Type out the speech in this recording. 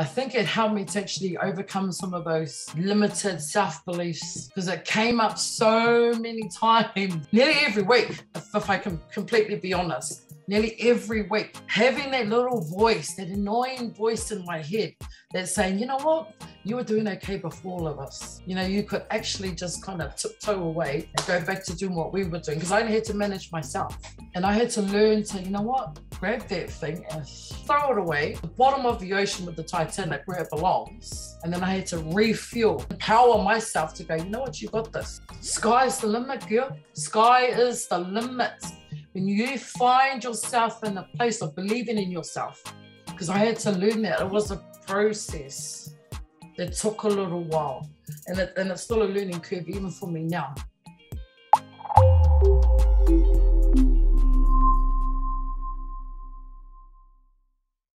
I think it helped me to actually overcome some of those limited self beliefs because it came up so many times, nearly every week, if, if I can completely be honest nearly every week, having that little voice, that annoying voice in my head that's saying, you know what, you were doing okay before all of us. You know, you could actually just kind of tiptoe away and go back to doing what we were doing because I had to manage myself. And I had to learn to, you know what, grab that thing and throw it away, the bottom of the ocean with the Titanic where it belongs. And then I had to refuel, empower myself to go, you know what, you got this. Sky's the limit, girl. Sky is the limit when you find yourself in a place of believing in yourself, because I had to learn that it was a process that took a little while, and, it, and it's still a learning curve even for me now.